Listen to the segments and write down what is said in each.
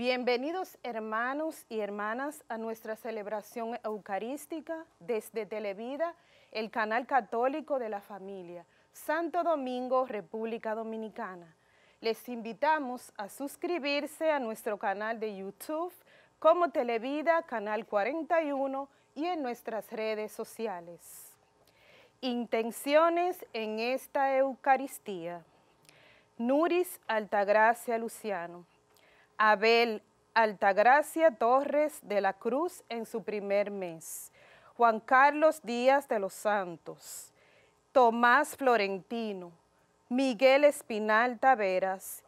Bienvenidos hermanos y hermanas a nuestra celebración eucarística desde Televida, el canal católico de la familia, Santo Domingo, República Dominicana. Les invitamos a suscribirse a nuestro canal de YouTube como Televida, Canal 41 y en nuestras redes sociales. Intenciones en esta Eucaristía. Nuris Altagracia Luciano. Abel Altagracia Torres de la Cruz en su primer mes, Juan Carlos Díaz de los Santos, Tomás Florentino, Miguel Espinal Taveras,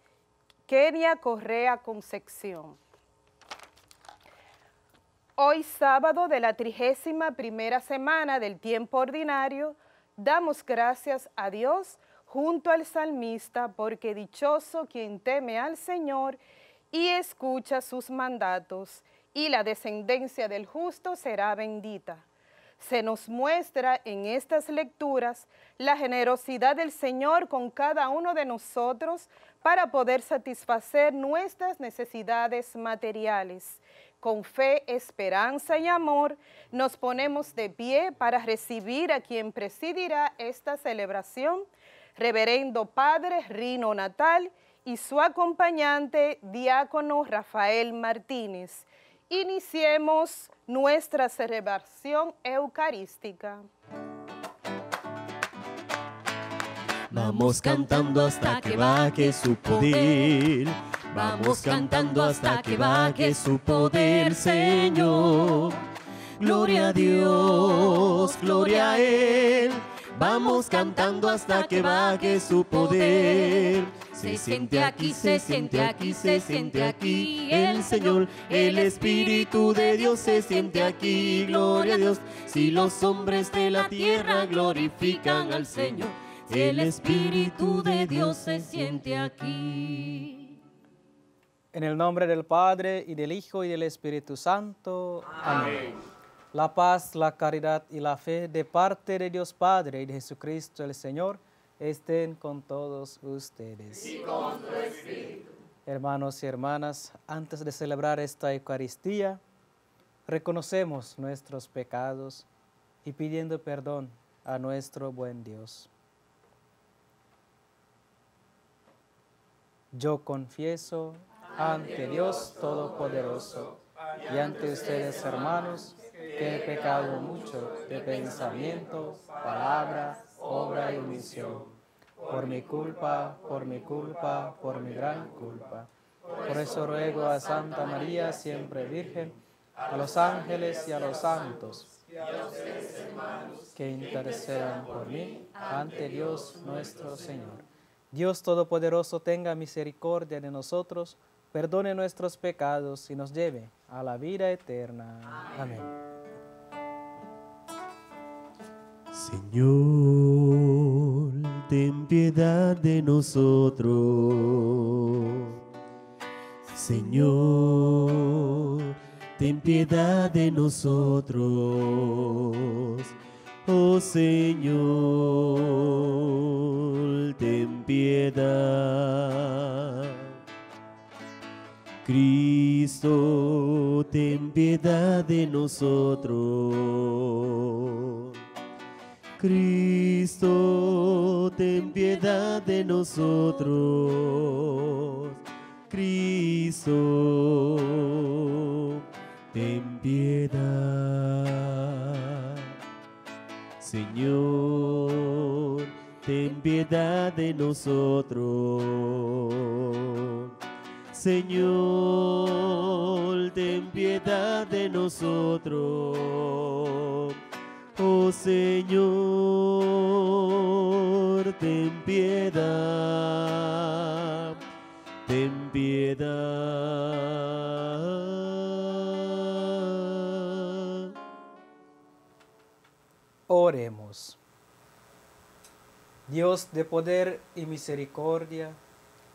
Kenia Correa Concepción. Hoy sábado de la trigésima primera semana del tiempo ordinario, damos gracias a Dios junto al salmista, porque dichoso quien teme al Señor escucha sus mandatos, y la descendencia del justo será bendita. Se nos muestra en estas lecturas la generosidad del Señor con cada uno de nosotros para poder satisfacer nuestras necesidades materiales. Con fe, esperanza y amor nos ponemos de pie para recibir a quien presidirá esta celebración, Reverendo Padre Rino Natal, y su acompañante, diácono Rafael Martínez. Iniciemos nuestra celebración eucarística. Vamos cantando hasta que baje su poder. Vamos cantando hasta que baje su poder, Señor. Gloria a Dios, gloria a Él. Vamos cantando hasta que baje su poder. Se siente aquí, se siente aquí, se siente aquí el Señor, el Espíritu de Dios se siente aquí, gloria a Dios. Si los hombres de la tierra glorifican al Señor, el Espíritu de Dios se siente aquí. En el nombre del Padre y del Hijo y del Espíritu Santo. Amén. La paz, la caridad y la fe de parte de Dios Padre y de Jesucristo el Señor estén con todos ustedes. Y con tu espíritu. Hermanos y hermanas, antes de celebrar esta Eucaristía, reconocemos nuestros pecados y pidiendo perdón a nuestro buen Dios. Yo confieso ante Dios Todopoderoso y ante ustedes, hermanos, he pecado mucho de pensamiento, palabra, obra y omisión. Por mi culpa, por mi culpa, por mi gran culpa. Por eso ruego a Santa María, siempre Virgen, a los ángeles y a los santos, que intercedan por mí ante Dios nuestro Señor. Dios Todopoderoso tenga misericordia de nosotros, perdone nuestros pecados y nos lleve a la vida eterna. Amén. Señor, ten piedad de nosotros. Señor, ten piedad de nosotros. Oh Señor, ten piedad. Cristo, ten piedad de nosotros. Cristo, ten piedad de nosotros. Cristo, ten piedad. Señor, ten piedad de nosotros. Señor, ten piedad de nosotros. Oh Señor, ten piedad, ten piedad. Oremos. Dios de poder y misericordia,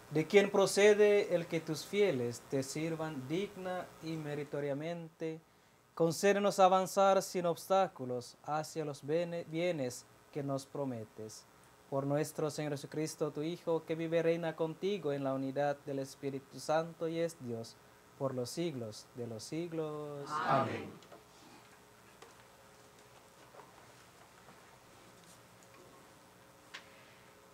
de quien procede el que tus fieles te sirvan digna y meritoriamente, concédenos avanzar sin obstáculos hacia los bienes que nos prometes. Por nuestro Señor Jesucristo, tu Hijo, que vive y reina contigo en la unidad del Espíritu Santo y es Dios por los siglos de los siglos. Amén.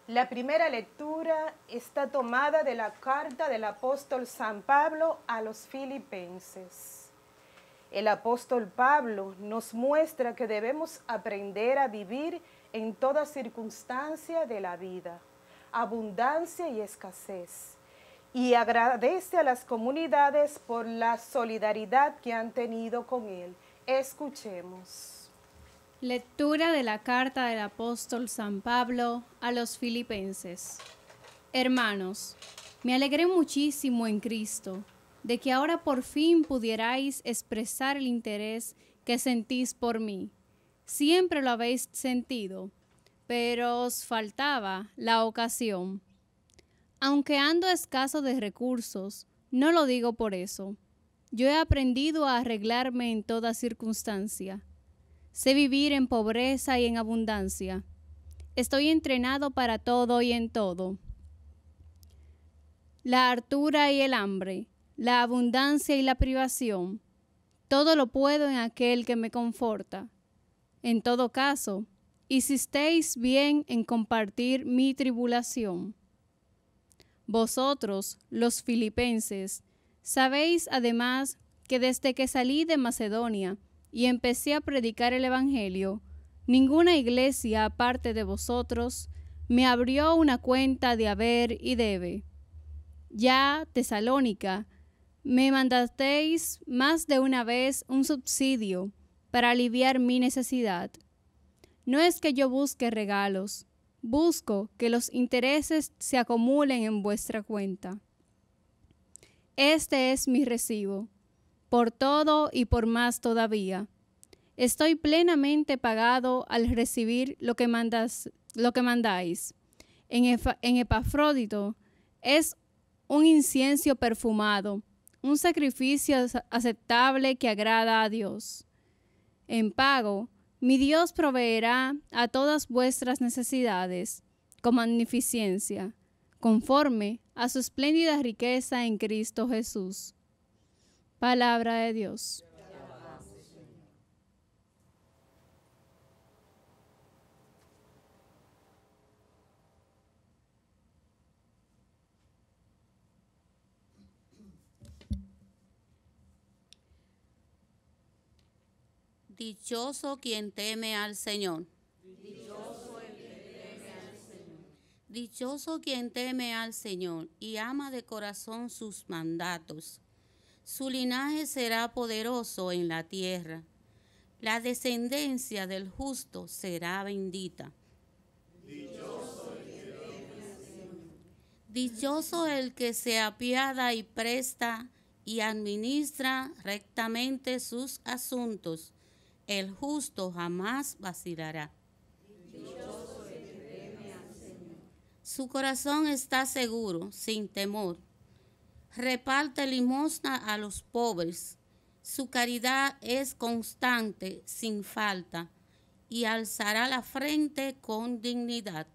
La primera lectura está tomada de la carta del apóstol San Pablo a los filipenses. El apóstol Pablo nos muestra que debemos aprender a vivir en toda circunstancia de la vida, abundancia y escasez, y agradece a las comunidades por la solidaridad que han tenido con él. Escuchemos. Lectura de la carta del apóstol San Pablo a los filipenses. Hermanos, me alegré muchísimo en Cristo de que ahora por fin pudierais expresar el interés que sentís por mí. Siempre lo habéis sentido, pero os faltaba la ocasión. Aunque ando escaso de recursos, no lo digo por eso. Yo he aprendido a arreglarme en toda circunstancia Sé vivir en pobreza y en abundancia. Estoy entrenado para todo y en todo. La hartura y el hambre, la abundancia y la privación, todo lo puedo en aquel que me conforta. En todo caso, hicisteis bien en compartir mi tribulación. Vosotros, los filipenses, sabéis además que desde que salí de Macedonia, y empecé a predicar el Evangelio, ninguna iglesia aparte de vosotros me abrió una cuenta de haber y debe. Ya, Tesalónica, me mandasteis más de una vez un subsidio para aliviar mi necesidad. No es que yo busque regalos, busco que los intereses se acumulen en vuestra cuenta. Este es mi recibo por todo y por más todavía. Estoy plenamente pagado al recibir lo que, mandáis. En, en Epafrodito es un incienso perfumado, un sacrificio aceptable que agrada a Dios. En pago, mi Dios proveerá a todas vuestras necesidades con magnificencia, conforme a su espléndida riqueza en Cristo Jesús. Palabra de Dios. Dichoso quien teme al Señor. Dichoso, Dichoso quien teme al Señor y ama de corazón sus mandatos. Su linaje será poderoso en la tierra. La descendencia del justo será bendita. Dichoso el que se apiada y presta y administra rectamente sus asuntos. El justo jamás vacilará. Su corazón está seguro, sin temor reparte limosna a los pobres. Su caridad es constante, sin falta, y alzará la frente con dignidad.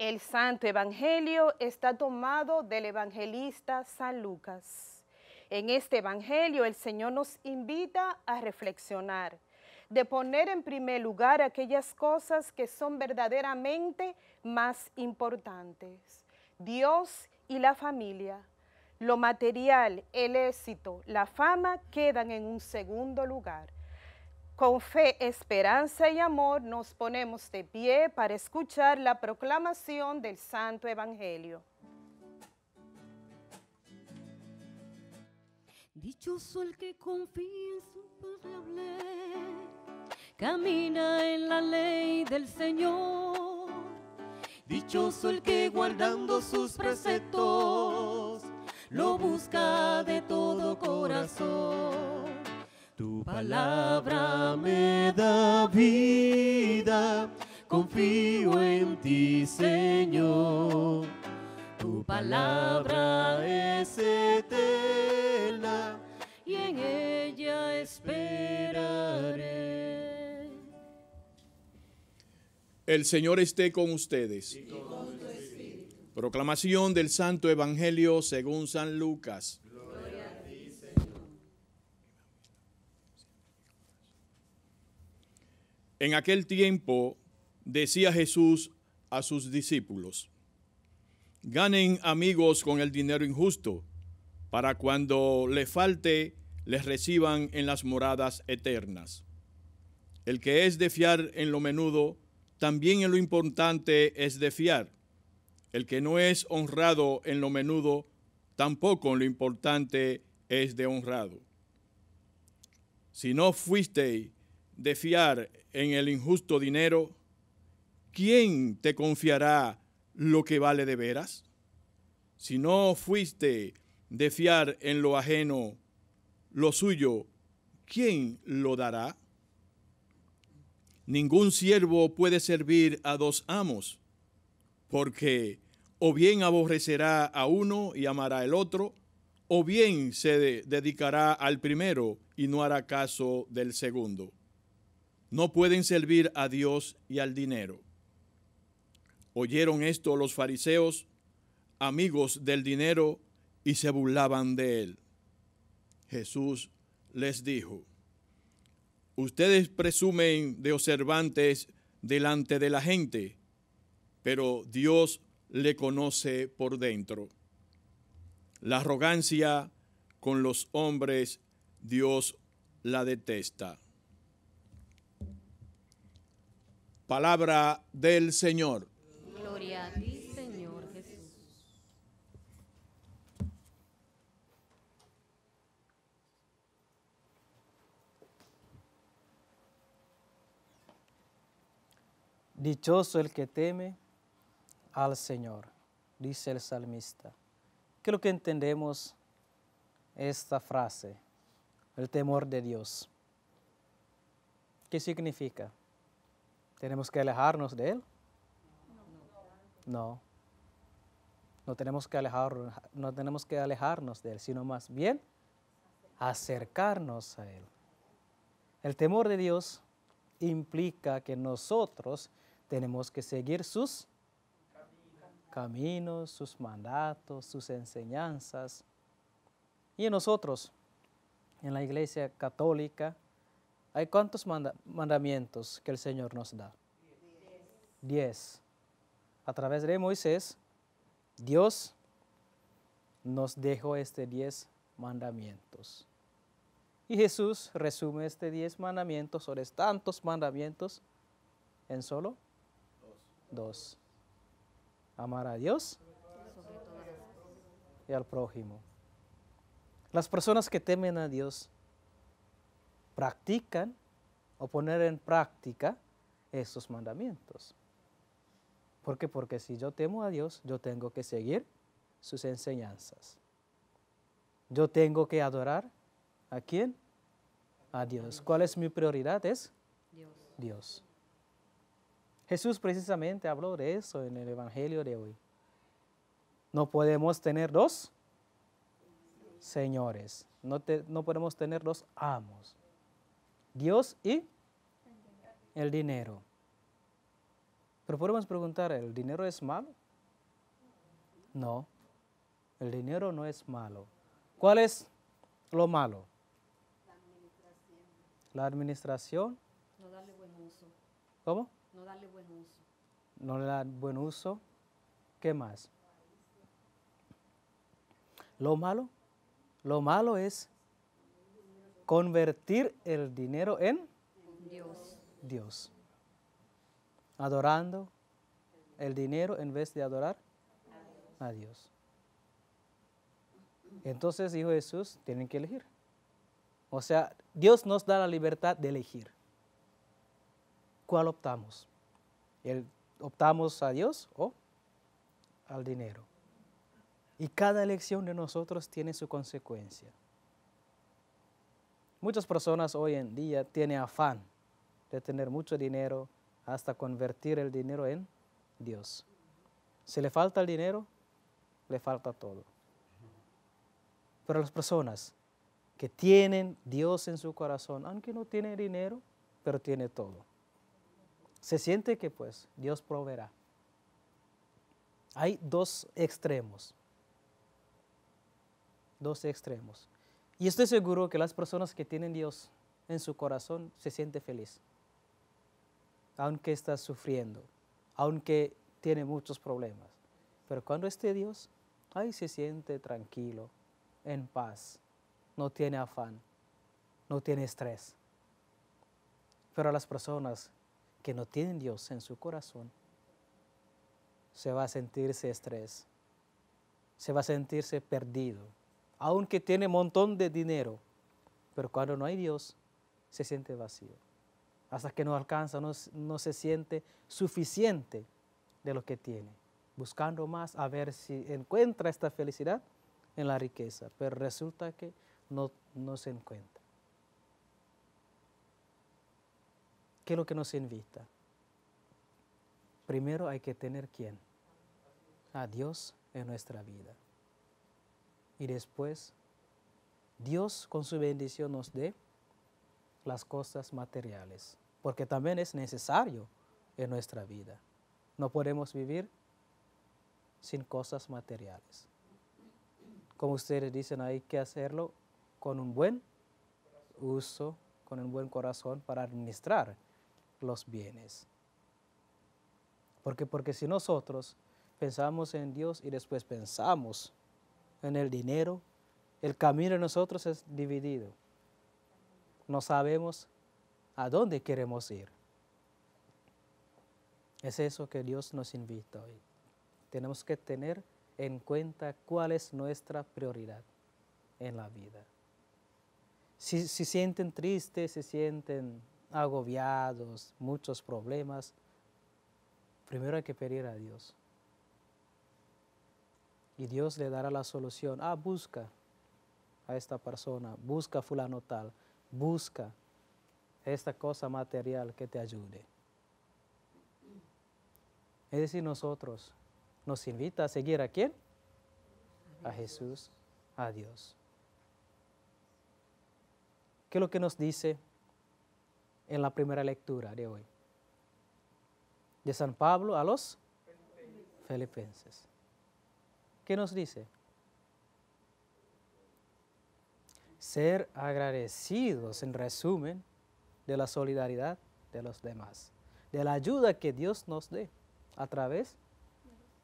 El Santo Evangelio está tomado del evangelista San Lucas. En este Evangelio el Señor nos invita a reflexionar de poner en primer lugar aquellas cosas que son verdaderamente más importantes. Dios y la familia. Lo material, el éxito, la fama quedan en un segundo lugar. Con fe, esperanza y amor nos ponemos de pie para escuchar la proclamación del Santo Evangelio. Dichoso el que confía en su camina en la ley del Señor. Dichoso el que guardando sus preceptos lo busca de todo corazón. Tu palabra me da vida, confío en ti, Señor. Tu palabra es eterna y en ella esperaré. El Señor esté con ustedes. Proclamación del Santo Evangelio según San Lucas. En aquel tiempo decía Jesús a sus discípulos, ganen amigos con el dinero injusto, para cuando le falte les reciban en las moradas eternas. El que es de fiar en lo menudo, también en lo importante es de fiar. El que no es honrado en lo menudo, tampoco en lo importante es de honrado. Si no fuiste de fiar en el injusto dinero, ¿quién te confiará lo que vale de veras? Si no fuiste de fiar en lo ajeno, lo suyo, ¿quién lo dará? Ningún siervo puede servir a dos amos, porque o bien aborrecerá a uno y amará al otro, o bien se dedicará al primero y no hará caso del segundo. No pueden servir a Dios y al dinero. Oyeron esto los fariseos, amigos del dinero, y se burlaban de él. Jesús les dijo, Ustedes presumen de observantes delante de la gente, pero Dios le conoce por dentro. La arrogancia con los hombres, Dios la detesta. Palabra del Señor. Gloria a ti, Señor Jesús. Dichoso el que teme al Señor, dice el salmista. ¿Qué es lo que entendemos esta frase? El temor de Dios. ¿Qué significa? ¿Tenemos que alejarnos de Él? No. No tenemos que, no tenemos que alejarnos de Él, sino más bien acercarnos a Él. El temor de Dios implica que nosotros tenemos que seguir sus caminos, sus mandatos, sus enseñanzas. Y nosotros, en la iglesia católica, ¿hay cuántos mandamientos que el Señor nos da? Diez. A través de Moisés, Dios nos dejó este diez mandamientos. Y Jesús resume este diez mandamientos, o tantos mandamientos, en solo dos. Amar a Dios y al prójimo. Las personas que temen a Dios practican o poner en práctica estos mandamientos. ¿Por qué? Porque si yo temo a Dios, yo tengo que seguir sus enseñanzas. Yo tengo que adorar a quién? A Dios. ¿Cuál es mi prioridad? Es Dios. Dios. Jesús precisamente habló de eso en el Evangelio de hoy. No podemos tener dos señores, no, no podemos tener dos amos. Dios y el dinero. Pero podemos preguntar, ¿el dinero es malo? No, el dinero no es malo. ¿Cuál es lo malo? La administración. No darle buen uso. ¿Cómo? No darle buen uso. No le da buen uso. ¿Qué más? Lo malo. Lo malo es convertir el dinero en Dios. Dios. Adorando el dinero en vez de adorar a Dios. Entonces, dijo Jesús, tienen que elegir. O sea, Dios nos da la libertad de elegir. ¿Cuál optamos? ¿El, ¿Optamos a Dios o al dinero? Y cada elección de nosotros tiene su consecuencia. Muchas personas hoy en día tienen afán de tener mucho dinero hasta convertir el dinero en Dios. Si le falta el dinero, le falta todo. Pero las personas que tienen Dios en su corazón, aunque no tiene dinero, pero tiene todo. se siente que pues Dios proveerá. Hay dos extremos. Dos extremos. Y estoy seguro que las personas que tienen Dios en su corazón se sienten feliz. Aunque está sufriendo, aunque tiene muchos problemas. Pero cuando esté Dios, ahí se siente tranquilo, en paz, no tiene afán, no tiene estrés. Pero las personas que no tienen Dios en su corazón, se va a sentirse estrés, se va a sentirse perdido, aunque tiene un montón de dinero, pero cuando no hay Dios, se siente vacío. Hasta que no alcanza, no, se siente suficiente de lo que tiene, buscando más a ver si encuentra esta felicidad en la riqueza, pero resulta que no, no se encuentra. ¿Qué es lo que nos invita? Primero hay que tener quién? A Dios en nuestra vida. Y después, Dios con su bendición nos dé las cosas materiales, porque también es necesario en nuestra vida. No podemos vivir sin cosas materiales. Como ustedes dicen, hay que hacerlo con un buen uso, con un buen corazón para administrar los bienes. Porque, porque si nosotros pensamos en Dios y después pensamos en el dinero, el camino de nosotros es dividido. No sabemos a dónde queremos ir. Es eso que Dios nos invita hoy. Tenemos que tener en cuenta cuál es nuestra prioridad en la vida. Si se sienten tristes, se sienten agobiados, muchos problemas, primero hay que pedir a Dios. Y Dios le dará la solución. Ah, busca a esta persona, busca fulano tal, busca esta cosa material que te ayude. Es decir, nosotros nos invita a seguir a quién? A Jesús, a Dios. ¿Qué es lo que nos dice en la primera lectura de hoy? De San Pablo a los filipenses. ¿Qué nos dice? Ser agradecidos, en resumen, de la solidaridad de los demás, de la ayuda que Dios nos dé a través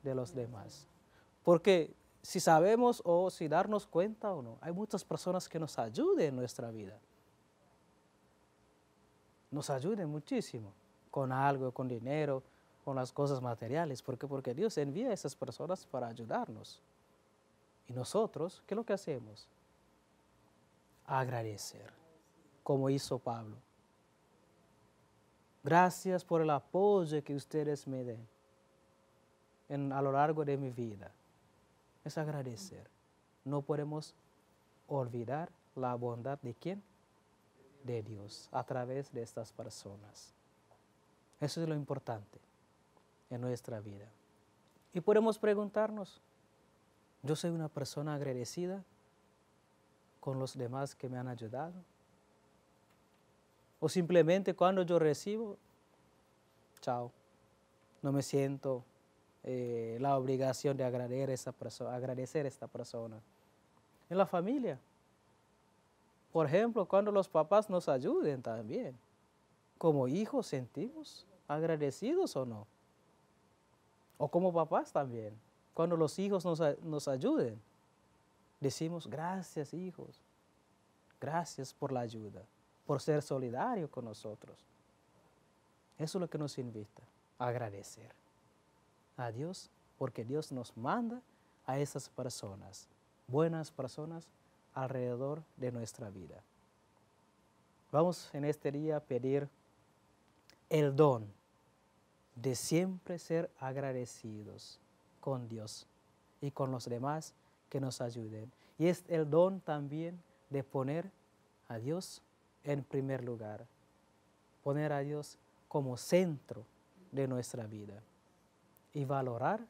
de los demás. Porque si sabemos o si darnos cuenta o no, hay muchas personas que nos ayuden en nuestra vida. Nos ayuden muchísimo, con algo, con dinero, con las cosas materiales. ¿Por qué? Porque Dios envía a esas personas para ayudarnos. Y nosotros, ¿qué es lo que hacemos? Agradecer, como hizo Pablo. Gracias por el apoyo que ustedes me den en, a lo largo de mi vida. Es agradecer. No podemos olvidar la bondad de quién? De Dios, a través de estas personas. Eso es lo importante en nuestra vida. Y podemos preguntarnos, ¿yo soy una persona agradecida con los demás que me han ayudado? O simplemente cuando yo recibo, chao, no me siento eh, la obligación de agradecer esa persona, agradecer a esta persona. En la familia, por ejemplo, cuando los papás nos ayuden también, como hijos sentimos agradecidos o no. O como papás también, cuando los hijos nos, nos ayuden, decimos gracias hijos, gracias por la ayuda, por ser solidario con nosotros. Eso es lo que nos invita a agradecer a Dios, porque Dios nos manda a esas personas, buenas personas alrededor de nuestra vida. Vamos en este día a pedir el don de siempre ser agradecidos con Dios y con los demás que nos ayuden. Y es el don también de poner a Dios en primer lugar, poner a Dios como centro de nuestra vida y valorar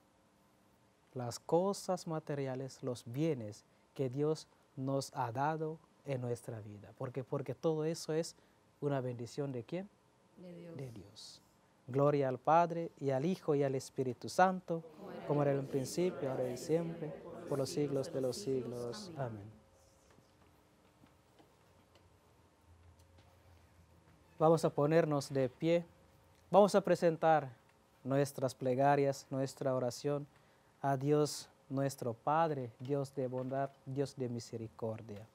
las cosas materiales, los bienes que Dios nos ha dado en nuestra vida. Porque, porque todo eso es una bendición de quién? De Dios. De Dios. Gloria al Padre, y al Hijo, y al Espíritu Santo, como era en el principio, ahora y siempre, por los siglos de los siglos. Amén. Vamos a ponernos de pie. Vamos a presentar nuestras plegarias, nuestra oración a Dios nuestro Padre, Dios de bondad, Dios de misericordia.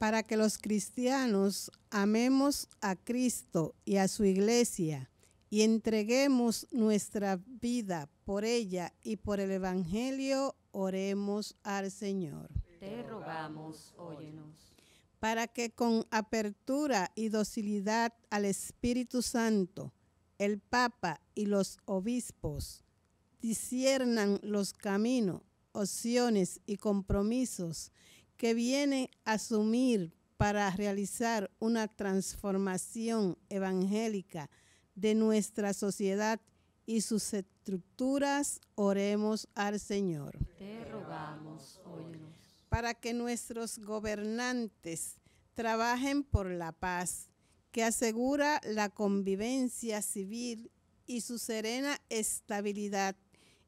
Para que los cristianos amemos a Cristo y a su iglesia y entreguemos nuestra vida por ella y por el Evangelio, oremos al Señor. Te rogamos, óyenos. Para que con apertura y docilidad al Espíritu Santo, el Papa y los obispos disciernan los caminos, opciones y compromisos que viene a asumir para realizar una transformación evangélica de nuestra sociedad y sus estructuras, oremos al Señor. Te rogamos, óyenos. Para que nuestros gobernantes trabajen por la paz, que asegura la convivencia civil y su serena estabilidad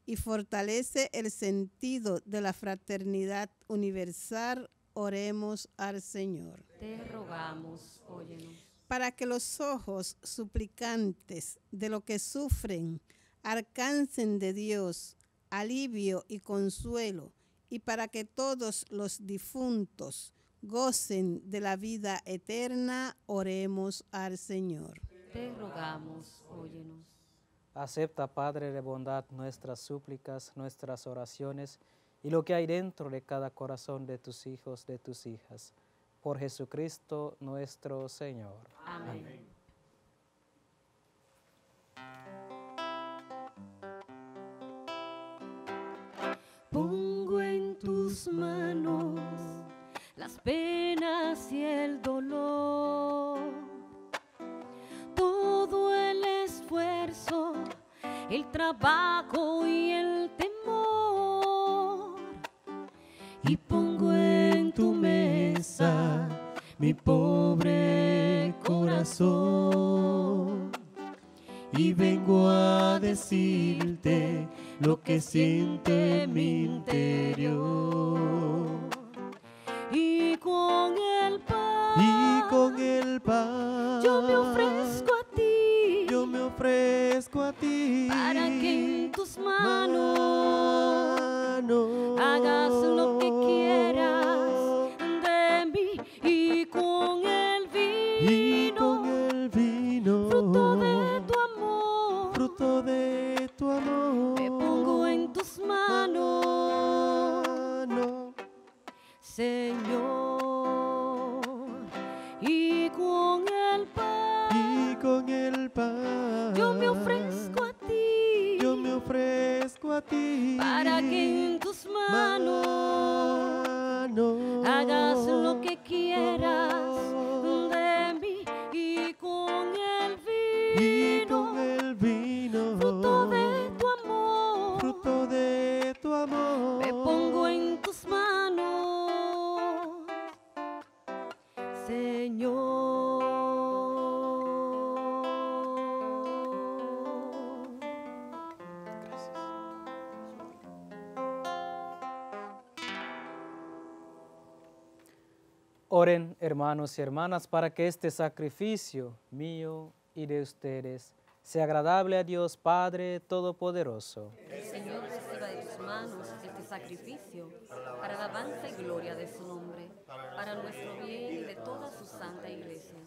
y fortalece el sentido de la fraternidad universal, oremos al Señor. Te rogamos, óyenos. Para que los ojos suplicantes de lo que sufren alcancen de Dios alivio y consuelo, y para que todos los difuntos gocen de la vida eterna, oremos al Señor. Te rogamos, óyenos. Acepta, Padre de bondad, nuestras súplicas, nuestras oraciones y lo que hay dentro de cada corazón de tus hijos, de tus hijas. Por Jesucristo nuestro Señor. Amén. Pongo en tus manos las penas y el dolor, el trabajo y el Oren, hermanos y hermanas, para que este sacrificio mío y de ustedes sea agradable a Dios Padre Todopoderoso. El Señor reciba de tus manos este sacrificio para alabanza y gloria de su nombre, para nuestro bien y de toda su santa iglesia.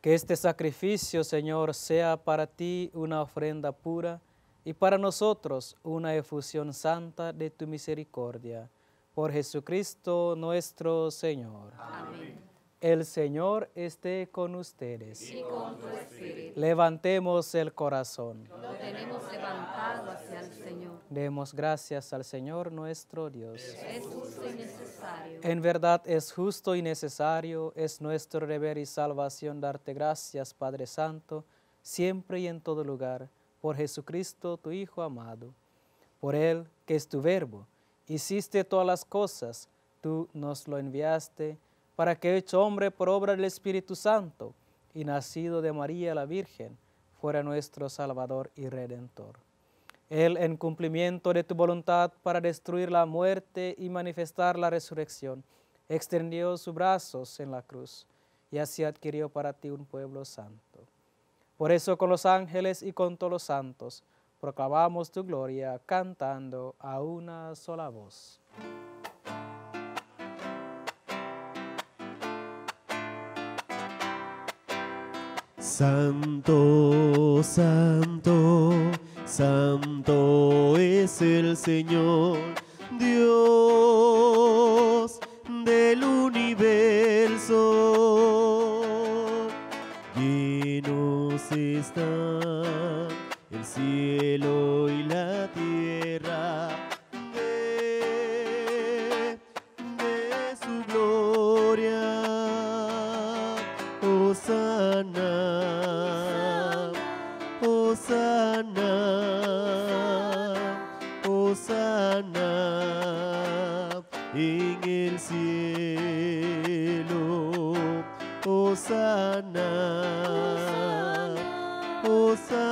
Que este sacrificio, Señor, sea para ti una ofrenda pura y para nosotros una efusión santa de tu misericordia. Por Jesucristo nuestro Señor. Amén. El Señor esté con ustedes. Y con tu espíritu Levantemos el corazón. lo tenemos levantado hacia el Señor. Demos gracias al Señor nuestro Dios. Es justo y necesario. En verdad es justo y necesario, es nuestro deber y salvación darte gracias, Padre Santo, siempre y en todo lugar, por Jesucristo, tu Hijo amado. Por Él, que es tu verbo, hiciste todas las cosas, tú nos lo enviaste, para que hecho hombre por obra del Espíritu Santo y nacido de María la Virgen, fuera nuestro Salvador y Redentor. Él, en cumplimiento de tu voluntad para destruir la muerte y manifestar la resurrección, extendió sus brazos en la cruz y así adquirió para ti un pueblo santo. Por eso con los ángeles y con todos los santos proclamamos tu gloria cantando a una sola voz. Santo, santo, santo es el Señor, Hosanna, Hosanna.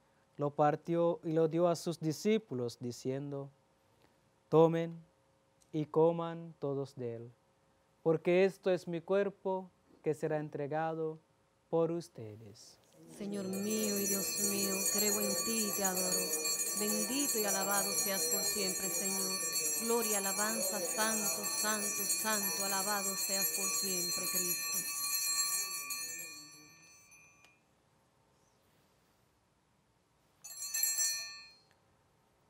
lo partió y lo dio a sus discípulos, diciendo, tomen y coman todos de él, porque esto es mi cuerpo que será entregado por ustedes. Señor mío y Dios mío, creo en ti y te adoro. Bendito y alabado seas por siempre, Señor. Gloria, alabanza, santo, santo, santo, alabado seas por siempre, Cristo.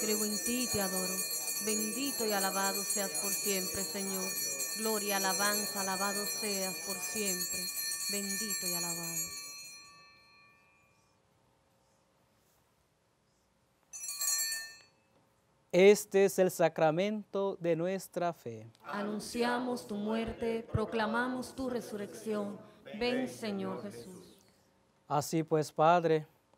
Creo en ti y te adoro. Bendito y alabado seas por siempre, Señor. Gloria, alabanza, alabado seas por siempre. Bendito y alabado. Este es el sacramento de nuestra fe. Anunciamos tu muerte, proclamamos tu resurrección. Ven, Señor Jesús. Así pues, Padre,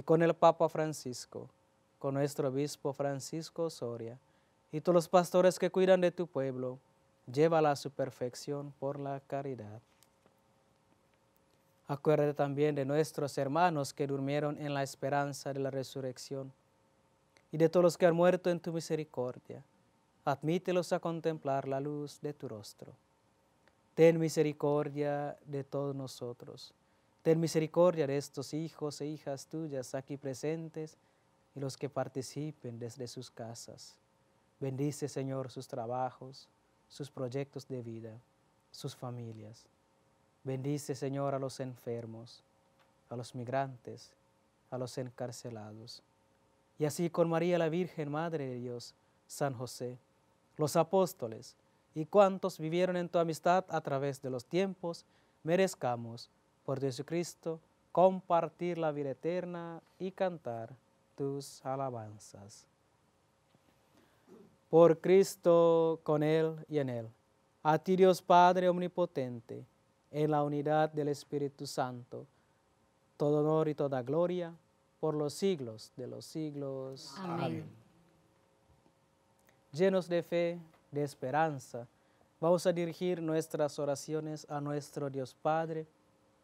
y con el Papa Francisco, con nuestro obispo Francisco Soria, y todos los pastores que cuidan de tu pueblo, llévala a su perfección por la caridad. Acuérdate también de nuestros hermanos que durmieron en la esperanza de la resurrección y de todos los que han muerto en tu misericordia. Admítelos a contemplar la luz de tu rostro. Ten misericordia de todos nosotros. Ten misericordia de estos hijos e hijas tuyas aquí presentes y los que participen desde sus casas. Bendice, Señor, sus trabajos, sus proyectos de vida, sus familias. Bendice, Señor, a los enfermos, a los migrantes, a los encarcelados. Y así con María la Virgen, Madre de Dios, San José, los apóstoles y cuantos vivieron en tu amistad a través de los tiempos, merezcamos, por Jesucristo, compartir la vida eterna y cantar tus alabanzas. Por Cristo, con Él y en Él. A ti Dios Padre Omnipotente, en la unidad del Espíritu Santo, todo honor y toda gloria por los siglos de los siglos. Amén. Llenos de fe, de esperanza, vamos a dirigir nuestras oraciones a nuestro Dios Padre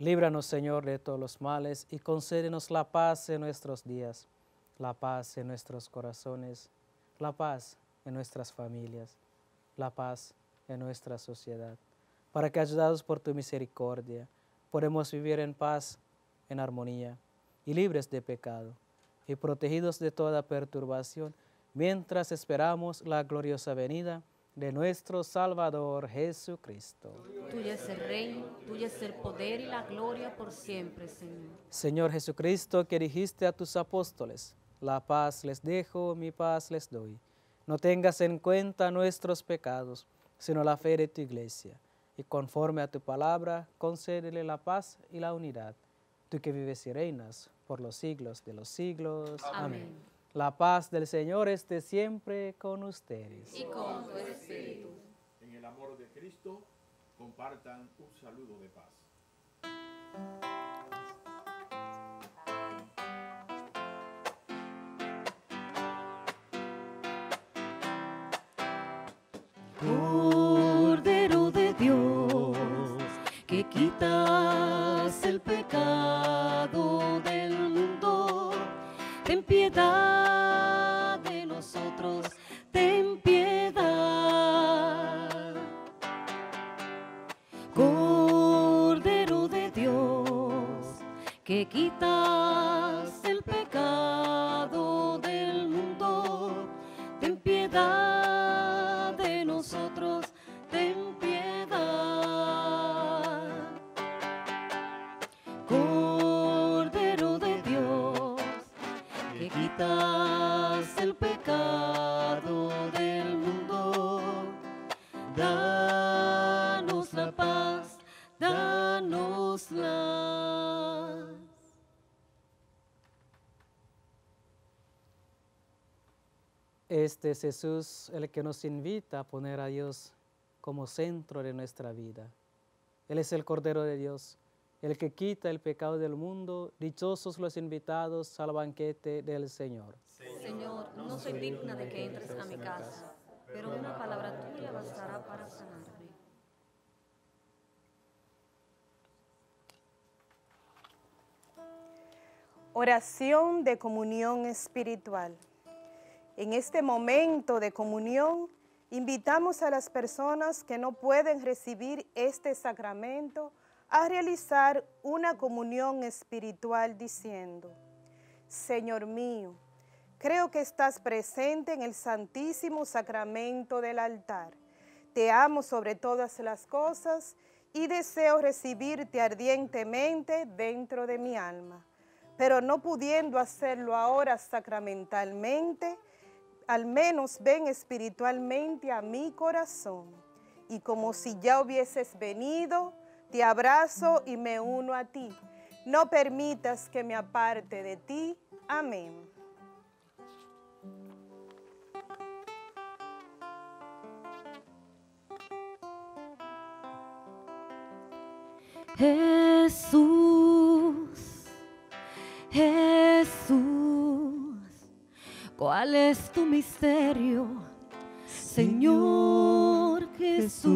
Líbranos, Señor, de todos los males y concédenos la paz en nuestros días, la paz en nuestros corazones, la paz en nuestras familias, la paz en nuestra sociedad, para que, ayudados por tu misericordia, podemos vivir en paz, en armonía y libres de pecado, y protegidos de toda perturbación, mientras esperamos la gloriosa venida de nuestro Salvador Jesucristo. Tuyo es el reino, tuyo es el poder y la gloria por siempre, Señor. Señor Jesucristo, que dijiste a tus apóstoles, la paz les dejo, mi paz les doy. No tengas en cuenta nuestros pecados, sino la fe de tu iglesia. Y conforme a tu palabra, concédele la paz y la unidad. Tú que vives y reinas por los siglos de los siglos. Amén. La paz del Señor esté siempre con ustedes. Y con tu espíritu. En el amor de Cristo, compartan un saludo de paz. Cordero Este es Jesús el que nos invita a poner a Dios como centro de nuestra vida. Él es el Cordero de Dios, el que quita el pecado del mundo. Dichosos los invitados al banquete del Señor. Señor, no soy digna de que entres a mi casa, pero una palabra tuya bastará para sanarme. Oración de comunión espiritual. En este momento de comunión, invitamos a las personas que no pueden recibir este sacramento a realizar una comunión espiritual diciendo, Señor mío, creo que estás presente en el santísimo sacramento del altar. Te amo sobre todas las cosas y deseo recibirte ardientemente dentro de mi alma. Pero no pudiendo hacerlo ahora sacramentalmente, al menos ven espiritualmente a mi corazón. Y como si ya hubieses venido, te abrazo y me uno a ti. No permitas que me aparte de ti. Amén. Jesús, Jesús, ¿cuál es tu misterio? Señor Jesús,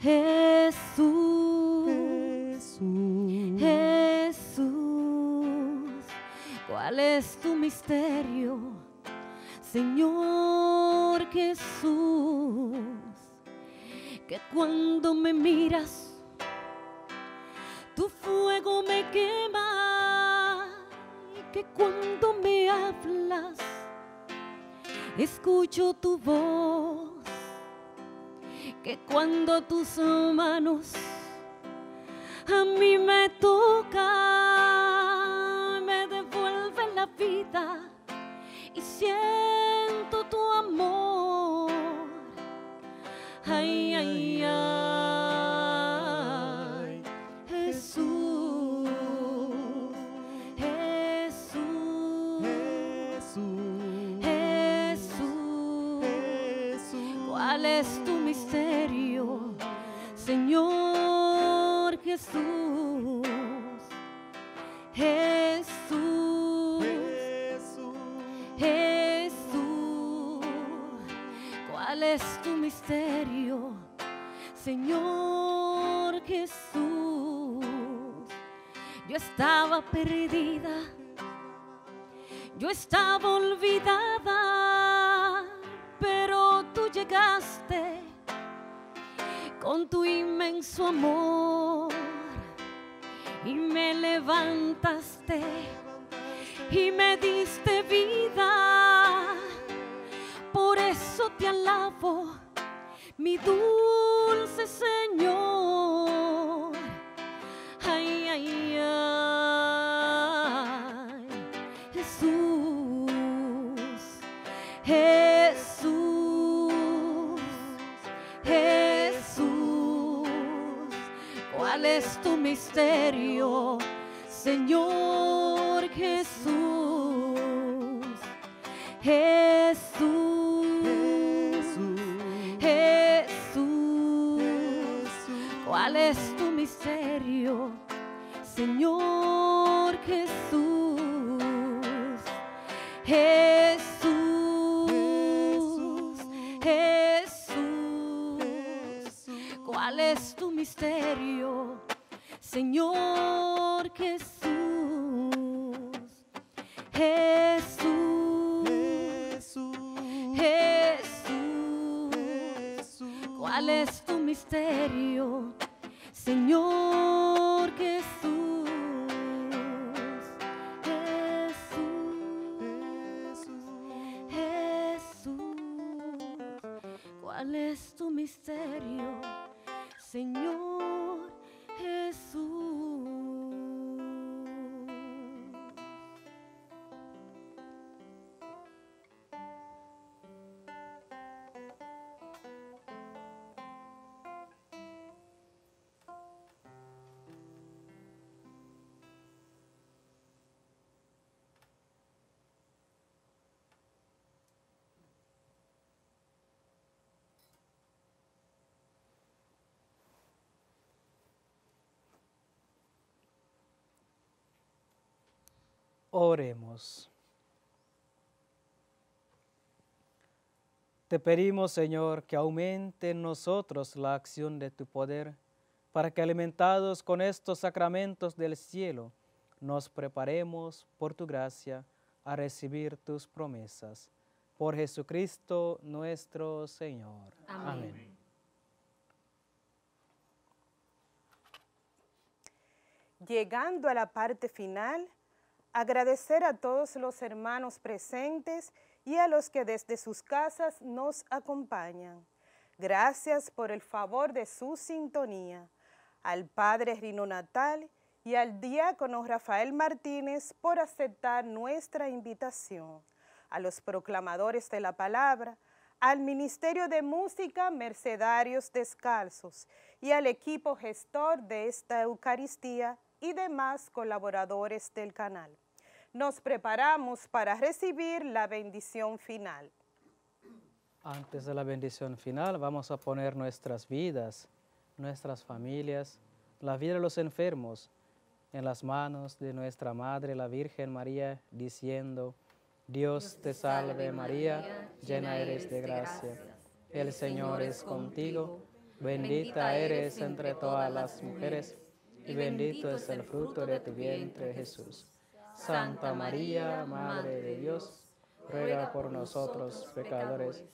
Jesús, Jesús, ¿cuál es tu misterio? Señor Jesús que cuando me miras, tu fuego me quema que cuando me hablas, escucho tu voz, que cuando tus manos a mí me tocan, me devuelven la vida y siento tu amor. Ay, ay, ay, Señor Jesús? Jesús, Jesús, ¿cuál es tu misterio, Señor Jesús? Yo estaba perdida, yo estaba olvidada, pero tú llegaste con tu inmenso amor y me levantaste y me diste vida. Por eso te alabo, mi dulce Señor. Ay, ay, ay, misterio, Señor Jesús? Jesús, Jesús, ¿cuál es tu misterio, Señor Jesús? Jesús, Jesús, ¿cuál es tu misterio, Señor Jesús? Jesús, Jesús, ¿cuál es tu misterio, Señor Oremos. Te pedimos, Señor, que aumente en nosotros la acción de tu poder, para que alimentados con estos sacramentos del cielo, nos preparemos por tu gracia a recibir tus promesas. Por Jesucristo nuestro Señor. Amén. Llegando a la parte final, agradecer a todos los hermanos presentes y a los que desde sus casas nos acompañan. Gracias por el favor de su sintonía. Al Padre Rino Natal y al diácono Rafael Martínez por aceptar nuestra invitación. A los proclamadores de la palabra, al Ministerio de Música Mercedarios Descalzos y al equipo gestor de esta Eucaristía y demás colaboradores del canal. Nos preparamos para recibir la bendición final. Antes de la bendición final, vamos a poner nuestras vidas, nuestras familias, la vida de los enfermos en las manos de nuestra Madre, la Virgen María, diciendo, Dios te salve María, llena eres de gracia. El Señor es contigo, bendita eres entre todas las mujeres, y bendito es el fruto de tu vientre Jesús. Santa María, Madre de Dios, ruega por nosotros pecadores,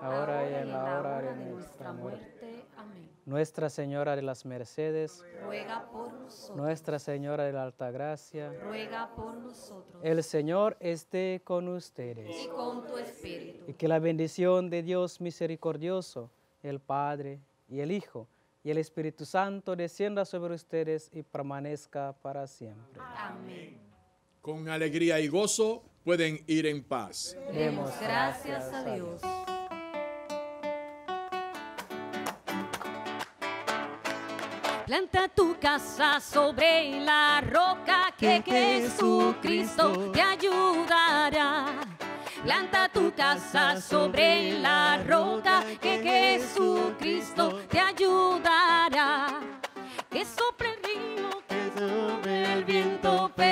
ahora y en la hora de nuestra muerte. Amén. Nuestra Señora de las Mercedes, Ruega por nosotros. Nuestra Señora de la Altagracia, Ruega por nosotros. el Señor esté con Y ustedes. con tu espíritu. Y que la bendición de Dios misericordioso, el Padre y el Hijo y el Espíritu Santo descienda sobre ustedes y permanezca para siempre. Amén. Con alegría y gozo pueden ir en paz. Demos Gracias a Dios. Planta tu casa sobre la roca que Jesucristo te ayudará. Planta tu casa sobre la roca que Jesucristo te ayudará. Que sople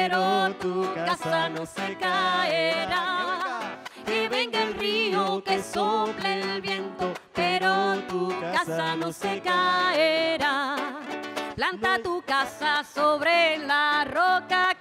pero tu casa no se caerá. Que venga el río, que sople el viento, pero tu casa no se caerá. Planta tu casa sobre la roca